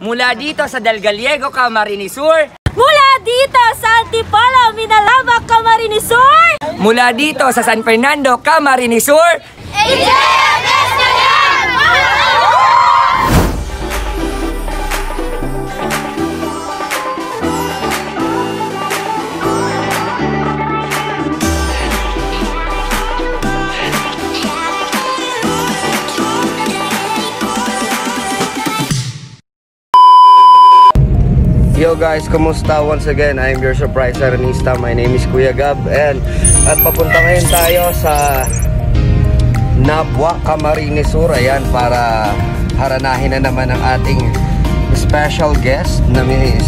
Mula dito sa Del Gallego, Camarines Sur. Mula dito sa Antipolo, Minalama, Camarines Sur. Mula dito sa San Fernando, Camarines Sur. Yo guys, kumusta? Once again, I'm your surprise aranista. My name is Kuya Gab and at papunta ngayon tayo sa Nabwa, Camarines Sur. Ayan, para haranahin na naman ang ating special guest na,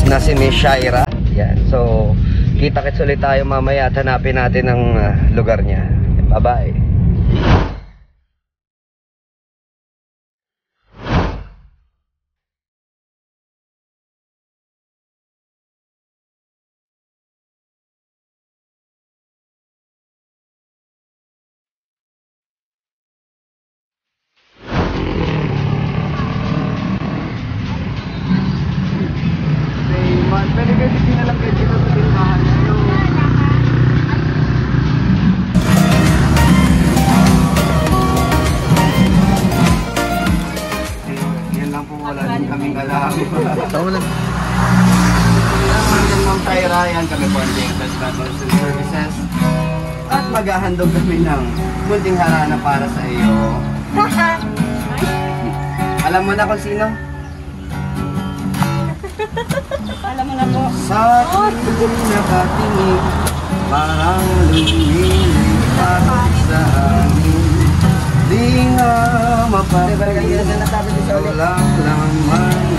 na si Miss Shaira. Yan. So, kita-kits ulit tayo mamaya at hanapin natin ang ah, lugar niya. Bye-bye. Tama lang. Yan Ma'am Tyra, yan kami po ang James Consul Services. At maghahandog kami ng munting harana para sa iyo. Alam mo na kung sino? Alam mo na po. Sa aking nakatingin, parang lumilipad sa amin. Di nga mapapagin, walang laman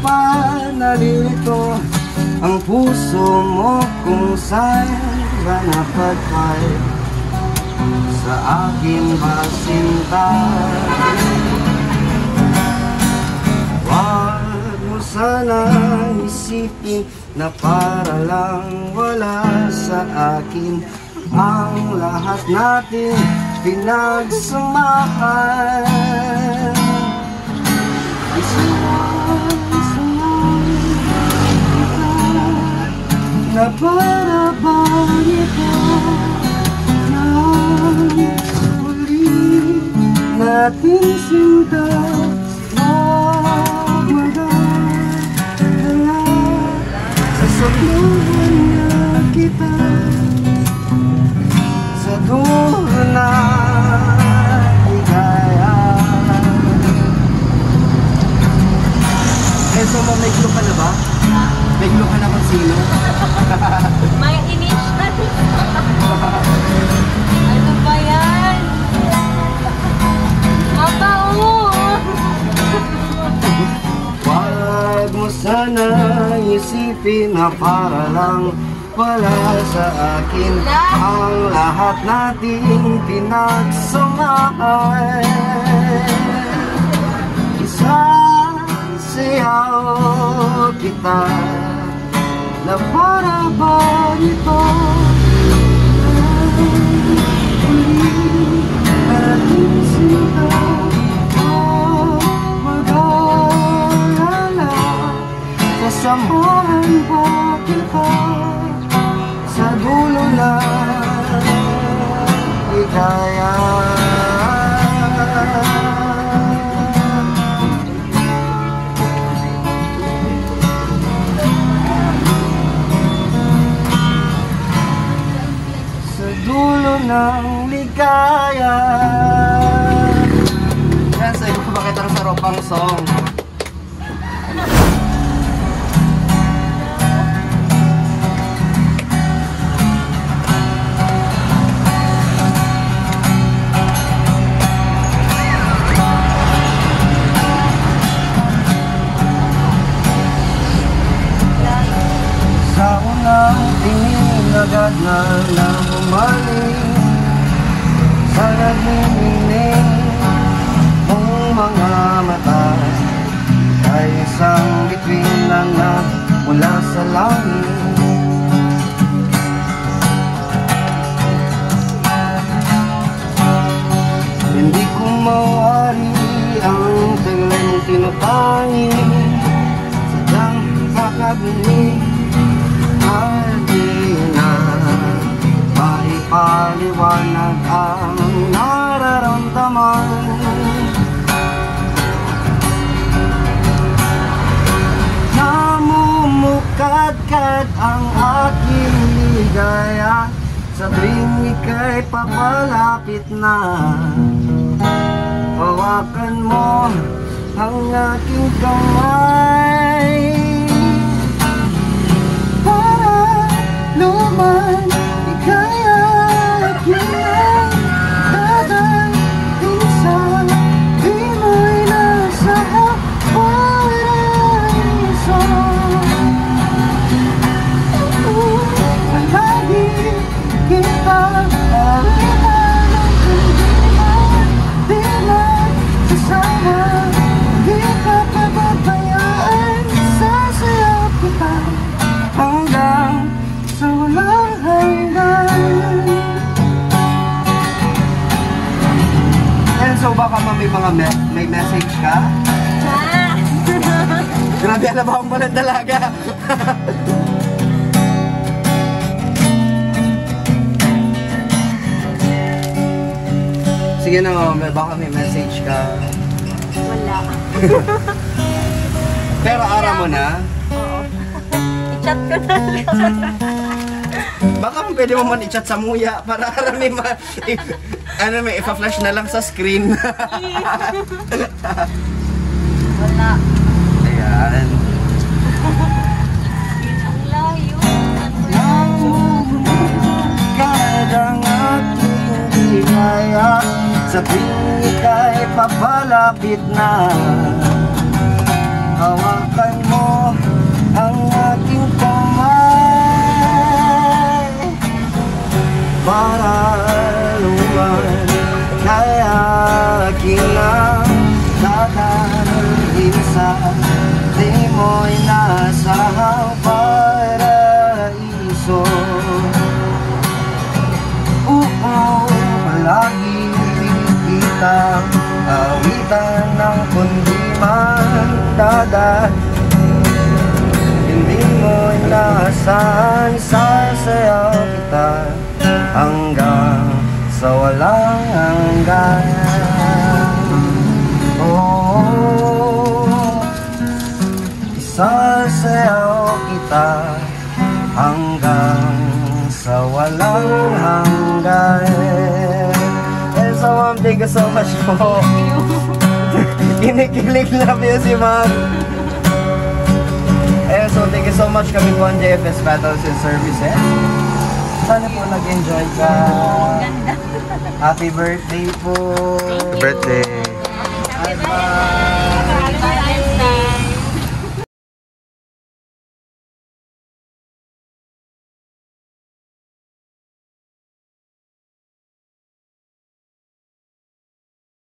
pa nalilito ang puso mo kung saan ba napadpad sa aking basinta. Huwag mo sana isipin na para lang wala sa akin ang lahat natin pinagsamahan. Na para bang ito na uli natin sinta Huwag mag-alala Sasaluhan niya kita Sa dulo na may clue ka na ba? Clue ka na kung sino? May initial. ano ba yan? Aba, oo. Huwag mo sana isipin na para lang wala sa akin ang lahat nating pinagsamahan. Isasayaw kita na para bakit ang sarapang song. Sa unang tingin na lang umaling Sa nagmiminig Ay isang bituin lang na mula sa langit. Hindi ko mawari ang tinutangi Sadyang Sa tuwing ika'y papalapit na Hawakan mo ang aking kamay And so baka ma may mga me- may message ka? Ah! Grabe na ba akong palang dalaga? Sige na nga, may- baka may message ka. Wala. Pero ara mo na. Oo. I-chat ko na lang. Baka pwede mo man i-chat sa muya para ara may ma... ano may ipa-flash na lang sa screen. Wala. Ayan. Ang layo. Kadang aking ligaya Sa tuwing ika'y papalapit na Hawakan mo ang aking kamay Para luman kaya aking lang Dadalhin sa di mo'y nasa paraiso Oo, palagi kitang awitan ng kundi man dadat Hindi mo inaasahan, sasayaw kita. Hanggang sa walang hanggan Oh, isasayaw kita hanggang sa walang hanggan. And so, ma'am, thank you so much po. Kinikilig love you si ma'am. And so, thank you so much kami po ang JFS Battles and Services. Sana po nag-enjoy ka. Ganda. Happy birthday po. Birthday. Happy birthday.